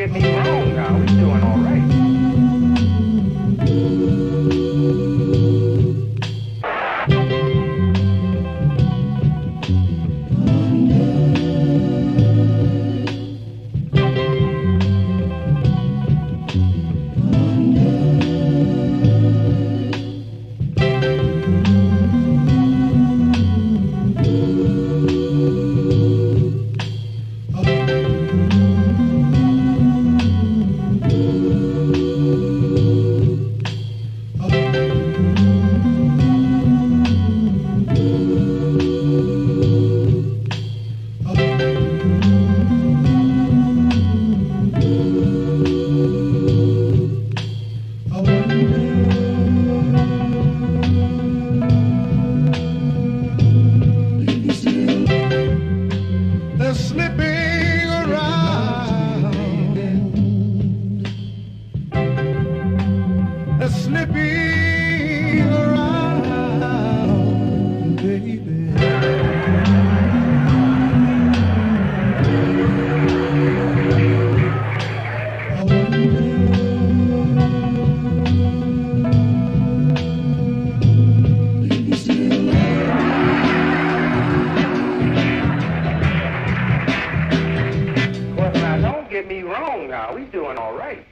give me out. slipping around, baby. Well, now, don't get me wrong now. we doing all right.